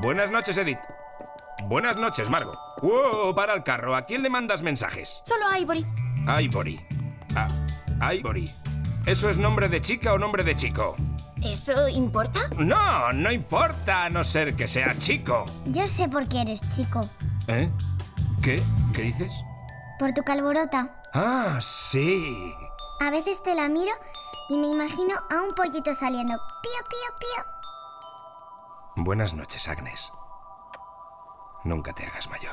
Buenas noches, Edith. Buenas noches, Margo. ¡Wow! Para el carro. ¿A quién le mandas mensajes? Solo a Ivory. Ivory. Ah, Ivory. ¿Eso es nombre de chica o nombre de chico? ¿Eso importa? No, no importa a no ser que sea chico. Yo sé por qué eres chico. ¿Eh? ¿Qué? ¿Qué dices? Por tu calborota. Ah, sí. A veces te la miro y me imagino a un pollito saliendo. Pío, pío, pío. Buenas noches, Agnes. Nunca te hagas mayor.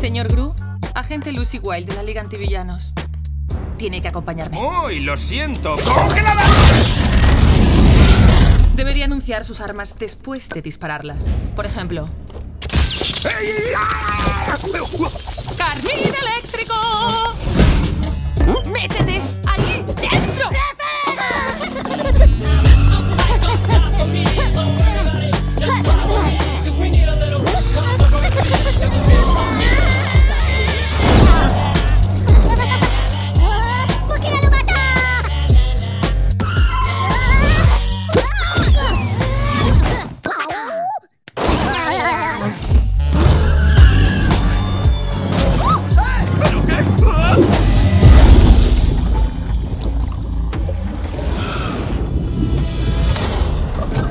Señor Gru, agente Lucy Wilde de la Liga Antivillanos. Tiene que acompañarme. ¡Uy, lo siento! ¡Congelada! Debería anunciar sus armas después de dispararlas. Por ejemplo... ¡Carmín eléctrico! ¡Métete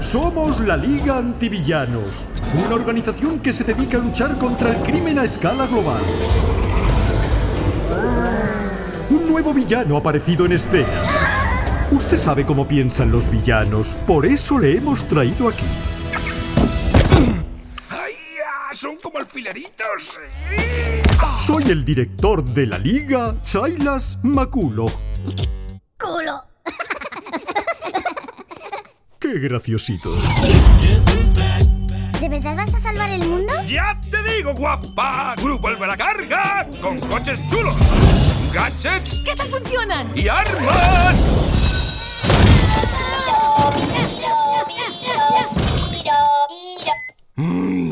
Somos la Liga Antivillanos, una organización que se dedica a luchar contra el crimen a escala global. Un nuevo villano ha aparecido en escena. Usted sabe cómo piensan los villanos, por eso le hemos traído aquí. ¡Ay, ya! Son como alfileritos. Soy el director de la Liga, Silas Maculo. ¡Culo! ¡Qué graciosito! ¿De verdad vas a salvar el mundo? ¡Ya te digo, guapa! ¡Grupo vuelve a la carga! ¡Con coches chulos! ¡Gadgets! ¿Qué tal funcionan? ¡Y armas! Mm.